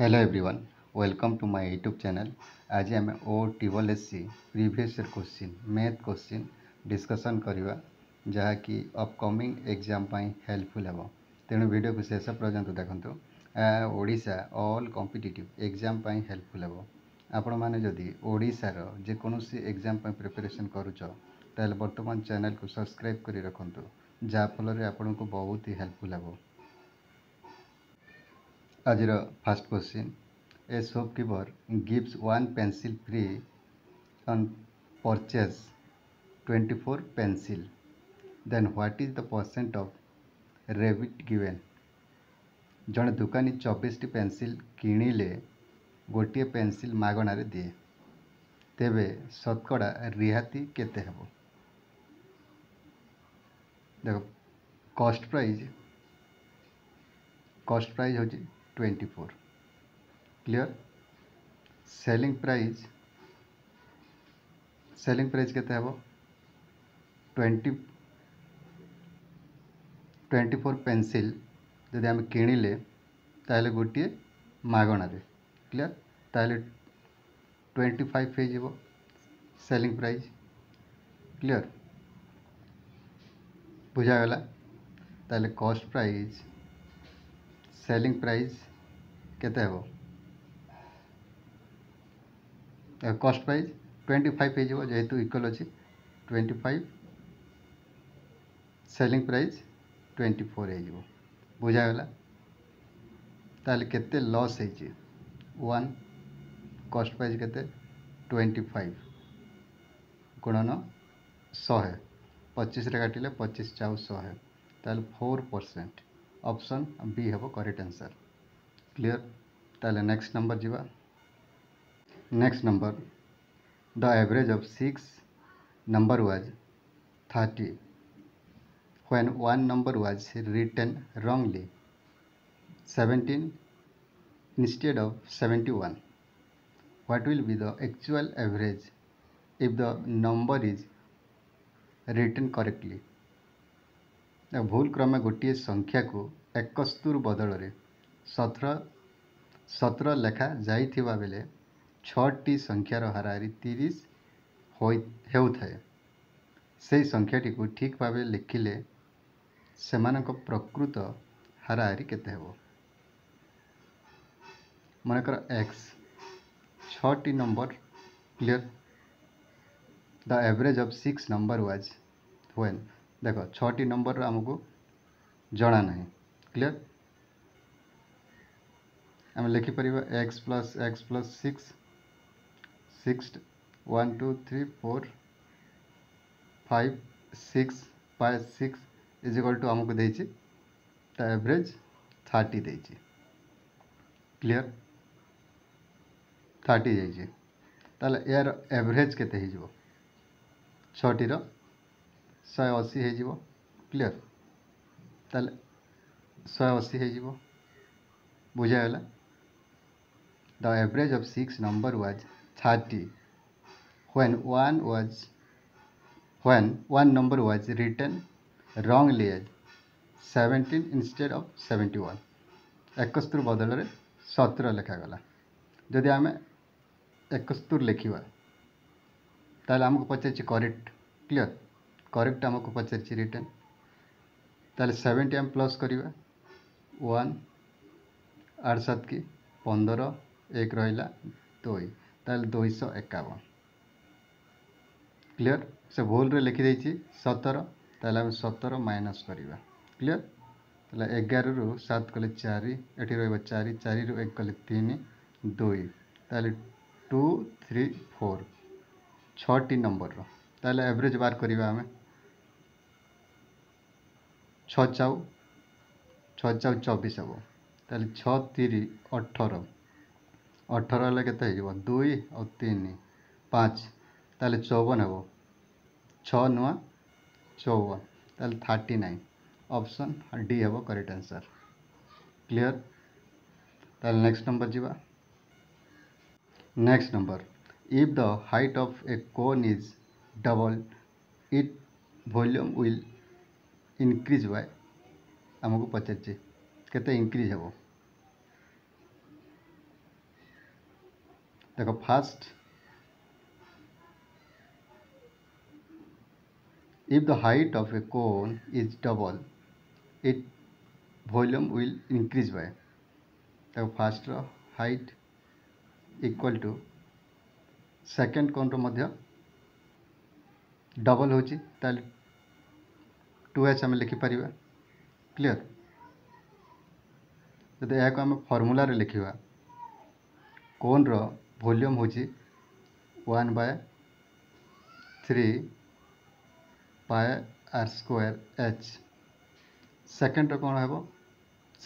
Hello everyone welcome to my YouTube channel आज आम O triple S C previous year question math question discussion करवा जहाँकि upcoming exam helpful हे तेणु video को शेष पर्यटन देखु ओडा अल कंपिटेटिव एग्जाम हेल्पफुल हे आपण मैंने जदि ओडार जेकोसी एग्जाम प्रिपेरेसन करुच बर्तमान चेल को सब्सक्राइब कर रखु जहाँफल आपन को बहुत ही हेल्पफुल हे ଆଜିର first question a shopkeeper gives one pencil free on purchase twenty four pencil then what is the percent of rebate given ଜଣେ ଦୋକାନୀ ଚବିଶଟି ପେନ୍ସିଲ୍ କିଣିଲେ ଗୋଟିଏ ପେନ୍ସିଲ୍ ମାଗଣାରେ ଦିଏ ତେବେ ଶତକଡ଼ା ରିହାତି କେତେ ହେବ ଦେଖ କଷ୍ଟ ପ୍ରାଇଜ୍ କଷ୍ଟ ପ୍ରାଇଜ୍ ହେଉଛି 24 clear selling price selling price कहते हैं वो 20 24 पेनसिल जदि आम किणिले ताहले गोटे क्लीयर ताल ट्वेंटी फाइव हो सेलिंग प्राइस क्लियर बुझागला ताहले कॉस्ट प्राइस सेलिंग प्राइस के कस्ट प्राइज ट्वेंटी फाइव जेहेतु इक्वल अच्छे twenty five selling price twenty four हो बुझाला तेल के लस कॉस्ट प्राइस के ट्वेंटी फाइव गुणन शहे पचीस काटिले पचीस जाऊ शहे फोर परसेंट ऑप्शन बी हम करेक्ट आंसर क्लियर तेल नेक्स्ट नंबर जीवा next number the average of six number was thirty when one number was written wrongly seventeen instead of seventy one what will be the actual average if the number is written correctly भूल क्रमे गोटे संख्या को एकस्तुर बदल रहे सतर सतर लेखा जाता बेले छटी संख्यार हारहारी तीस होता से संख्याटी को ठीक भाव लिखिले से प्रकृत हाराहारी के मनकर x Chhathi number clear the average of six number was when देख छ नंबर आमको जाना ना क्लियर आम लिखिपर X plus X plus six six one two three four five six by six is equal to आमको the average thirty the clear thirty जा ताले यार एवरेज के छटीर शहे अशी हो क्लीयर ताले शहे अशी हो बुझाला The average of six number was 30. When one was when one number was written wrongly as 17 instead of 71. 71 ବଦଳରେ 17 ଲେଖାଗଲା ଯଦି ଆମେ 71 ଲେଖିବା ତାହେଲେ ଆମକୁ ପଚାରିଛି କରେକ୍ଟ କ୍ଲିଅର କରେକ୍ଟ ଆମକୁ ପଚାରିଛି ରିଟର୍ନ ତାହେଲେ ସେଭେଣ୍ଟି ଆମେ ପ୍ଲସ୍ କରିବା ୱାନ୍ ଆଠ ସାତ କି ପନ୍ଦର एक रहा दई तईश एकवन क्लीयर से भूल रे लिखिदे सतर तेल आम सतर माइनस करवा क्लीयर तेल एगार रु सात कले चार ये रारि चार रु एक कले तीन दुई ताले टू थ्री फोर छबर रहा एवरेज बार करवा आम छाऊ छाऊ चबीस हम तेल छह अठर ଅଠର ହେଲେ କେତେ ହେଇଯିବ ଦୁଇ ଆଉ ତିନି ପାଞ୍ଚ ତା'ହେଲେ ଚଉବନ ହେବ ଛଅ ନୂଆ ଚଉବନ ତା'ହେଲେ ଥାର୍ଟି ନାଇନ୍ ଅପସନ୍ ଡି ହେବ କରେକ୍ଟ ଆନ୍ସର୍ କ୍ଲିଅର୍ ତା'ହେଲେ ନେକ୍ସଟ ନମ୍ବର ଯିବା next number if the height of a cone is double its volume will increase by ଆମକୁ ପଚାରିଛି କେତେ ଇନକ୍ରିଜ୍ ହେବ देखो first if the height of a cone is double it volume will increase by देखो first row height equal to second cone रो मध्य double हो two H आम लिखिपर क्लीयर जब यह फर्मूल लिखा कोन रो भल्यूम हो one by three pi R square H second रो है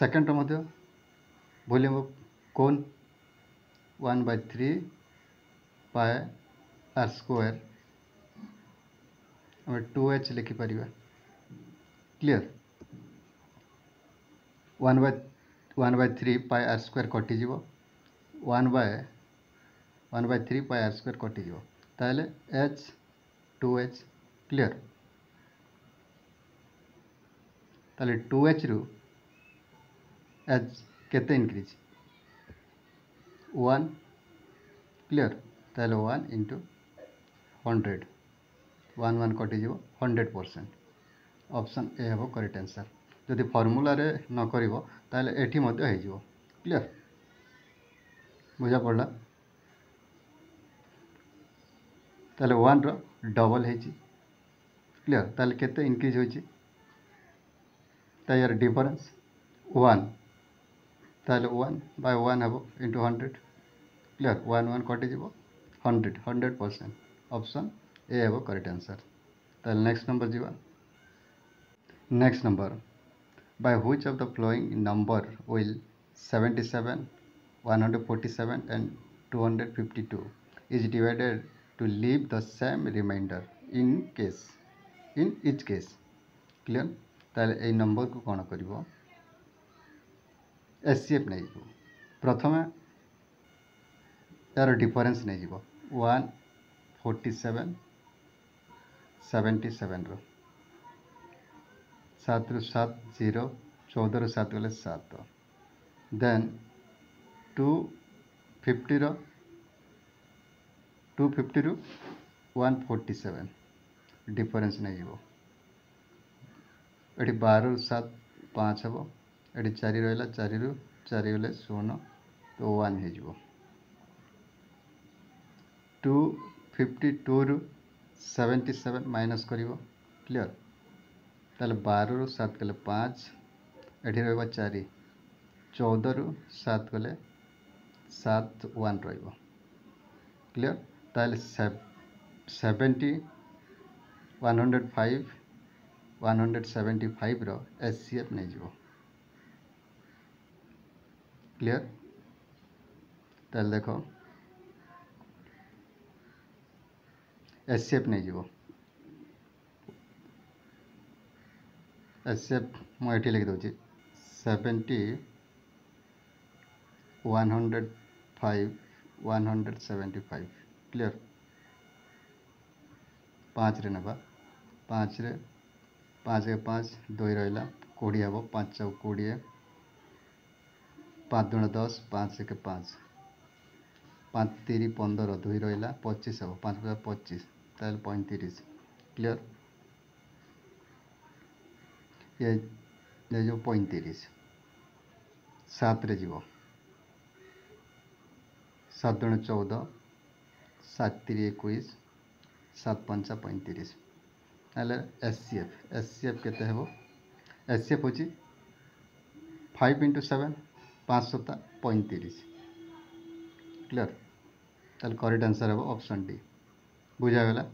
second रोल्यूम cone one by three pi R square आम two H लिखिपर clear one by one by three pi R square कटिज one by one by three pi R square कटिज H two H clear तेल two H रु H के increase one clear तेल one into hundred one one कटिज hundred percent option A हम correct answer जो फर्मूलें नक ये clear बुझा पड़ा तेल वन रबल हो क्लीयर तेल के इनक्रिज हो यार डिफरेन्स वन तेल one by one hey into hundred clear one one कटिज hundred hundred percent option A hey correct answer तेल नेक्स्ट नंबर जीवन next number by which of the following number will seventy seven one hundred forty seven and two hundred fifty two is divided to leave the same remainder in case in each case clear তাহলে এই নম্বরକୁ କ'ଣ କରିବ ACF ନେଇଯିବ ପ୍ରଥମେ ଏହାର difference ନେଇଯିବ one forty seven seventy seven ସାତରୁ ସାତ ଜିରୋ ଚଉଦରୁ ସାତ ଗଲେ ସାତ ଦେନ୍ ଟୁ ଫିଫ୍ଟିର टू फिफ्टी रु वन फोर्टी सेवेन डिफरेन्स नहीं ये बार सात पाँच हम ये चार रहा चार रु चार शून तो वन हो टू फिफ्टी टू रु सेवेन्टी सेवेन माइनस कर क्लीयर तेल बार रु सात कले पाँच ये रहा चार चौदह रु सात कले सात वन र clear seventy one hundred five one hundred seventy five रस सी एफ नहीं जीव क्लीयर तेल देख एस सी एफ नहीं जीव एस सी एफ मुझे लिखिदे seventy one hundred five one hundred seventy five clear पाँच रे ना पाँच रे पाँच के पाँच दई रहा कोड़े हम पाँच चौ कोड़े पाँच दुण दस पाँच एक पाँच पाँच तीन पंदर दुई रहा पचिश हम पाँच पचास पचिश पैंतीस क्लियर ये ये जो पैंतीस सतरे जीव सत दुण चौदह सात तीरी एक सात पंच पैंतीस S C F S C F केव एस सी एफ हूँ फाइव इंटु सेवेन पाँच सत्ता पैंतीस क्लीअर तेल करेक्ट आंसर हे अपसन डी बुझाला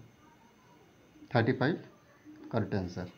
थर्टिफाइव करेक्ट आंसर